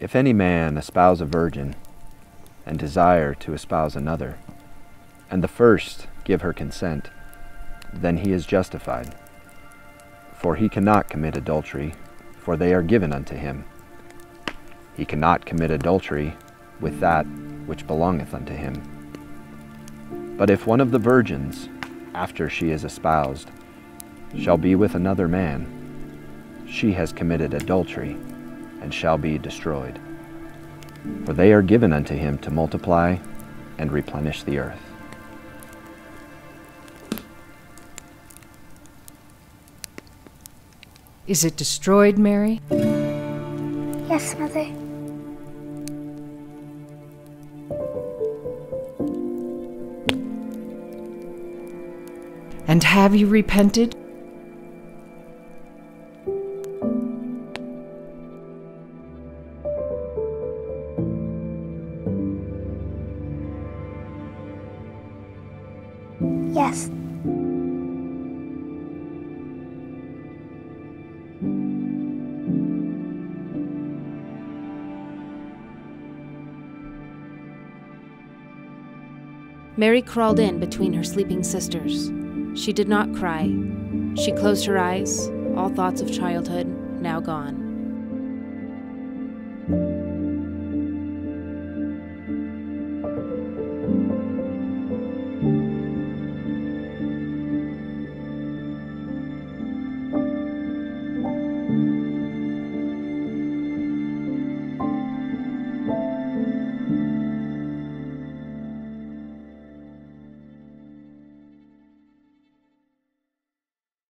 If any man espouse a virgin, and desire to espouse another, and the first give her consent, then he is justified. For he cannot commit adultery, for they are given unto him. He cannot commit adultery with that which belongeth unto him. But if one of the virgins, after she is espoused, shall be with another man, she has committed adultery, and shall be destroyed. For they are given unto him to multiply and replenish the earth. Is it destroyed, Mary? Yes, Mother. And have you repented? Yes. Mary crawled in between her sleeping sisters. She did not cry. She closed her eyes, all thoughts of childhood now gone.